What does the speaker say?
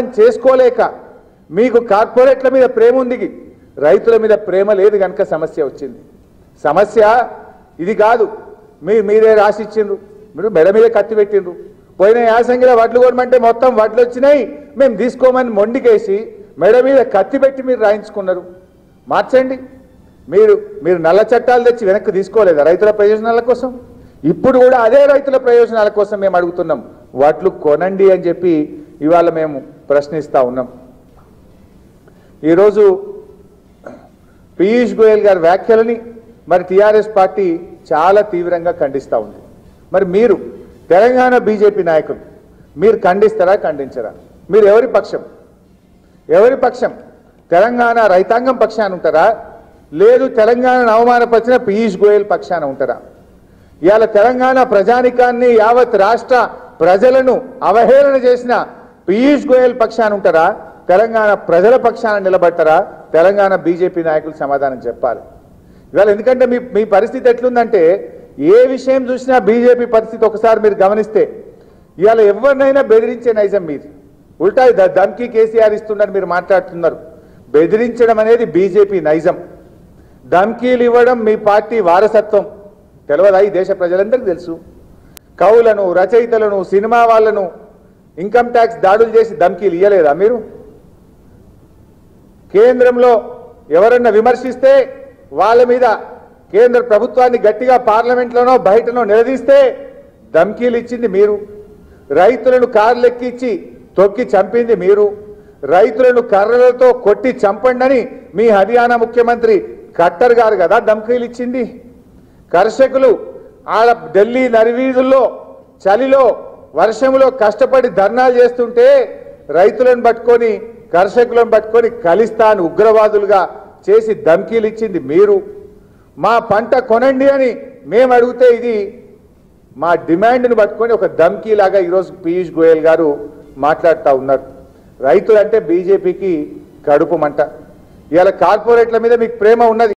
అర్థం చేసుకోలేక మీకు కార్పొరేట్ల మీద ప్రేమ ఉంది. రైతుల మీద ప్రేమ లేదు కనుక సమస్య వచ్చింది. సమస్య ఇది కాదు. మీ మీరే రాసిచ్చిండ్రు. మీరు మెడ మీద కత్తి పెట్టిండ్రు. పోయిన యాసంగిలో వడ్లు కొనమంటే మొత్తం వడ్లు వచ్చినాయి. మేము తీసుకోమని మొండికేసి మెడ మీద కత్తి పెట్టి మీరు రాయించుకున్నారు. మార్చండి. మీరు మీరు నల్ల చట్టాలు తెచ్చి వెనక్కి తీసుకోలేదా రైతుల ప్రయోజనాల కోసం? ఇప్పుడు కూడా అదే రైతుల ప్రయోజనాల కోసం మేము అడుగుతున్నాం. వడ్లు కొనండి అని చెప్పి ఇవాళ మేము ప్రశ్నిస్తూ ఉన్నాం. ఈరోజు పీయూష్ గోయల్ గారి వ్యాఖ్యలని మరి టీఆర్ఎస్ పార్టీ చాలా తీవ్రంగా ఖండిస్తూ ఉంది. మరి మీరు తెలంగాణ బీజేపీ నాయకులు మీరు ఖండిస్తారా ఖండించరా? మీరు ఎవరి పక్షం? ఎవరి పక్షం? తెలంగాణ రైతాంగం పక్షాన ఉంటారా? లేదు తెలంగాణను అవమానపరిచిన పీయూష్ గోయల్ పక్షాన ఉంటారా? ఇవాళ తెలంగాణ ప్రజానికాన్ని యావత్ రాష్ట్ర ప్రజలను అవహేళన చేసిన పీయూష్ గోయల్ పక్షాన ఉంటారా? తెలంగాణ ప్రజల పక్షాన నిలబడతారా? తెలంగాణ బీజేపీ నాయకులు సమాధానం చెప్పాలి. ఇవాళ ఎందుకంటే మీ మీ పరిస్థితి ఎట్లుందంటే ఏ విషయం చూసినా బీజేపీ పరిస్థితి ఒకసారి మీరు గమనిస్తే ఇవాళ ఎవరినైనా బెదిరించే నైజం మీది. ఉల్టా ద- కేసీఆర్ ఇస్తుండని మీరు మాట్లాడుతున్నారు. బెదిరించడం అనేది బీజేపీ నైజం. ధమ్కీలు ఇవ్వడం మీ పార్టీ వారసత్వం. తెలియదా ఈ దేశ ప్రజలందరికీ తెలుసు? కవులను రచయితలను సినిమా వాళ్ళను ఇన్కమ్ ట్యాక్స్ దాడులు చేసి ధమ్కీలు ఇయ్యలేదా మీరు? కేంద్రంలో ఎవరన్నా విమర్శిస్తే వాళ్ళ మీద కేంద్ర ప్రభుత్వాన్ని గట్టిగా పార్లమెంట్లోనో బయటనో నిలదీస్తే ధమ్కీలు ఇచ్చింది మీరు. రైతులను కార్లెక్కించి తొక్కి చంపింది మీరు. రైతులను కర్రలతో కొట్టి చంపండని మీ హర్యానా ముఖ్యమంత్రి ఖట్టర్ గారు కదా ధమ్కీలు ఇచ్చింది? కర్షకులు ఆడ ఢిల్లీ నరివీధుల్లో చలిలో వర్షంలో కష్టపడి ధర్నాలు చేస్తుంటే రైతులను పట్టుకొని కర్షకులను పట్టుకొని కలిస్తాన్ ఉగ్రవాదులుగా చేసి ధమ్కీలు ఇచ్చింది మీరు. మా పంట కొనండి అని మేము అడిగితే ఇది మా డిమాండ్ను పట్టుకొని ఒక ధమ్కీలాగా ఈరోజు పీయూష్ గోయల్ గారు మాట్లాడుతూ ఉన్నారు. రైతులంటే బీజేపీకి కడుపు మంట. ఇవాళ కార్పొరేట్ల మీద మీకు ప్రేమ ఉన్నది.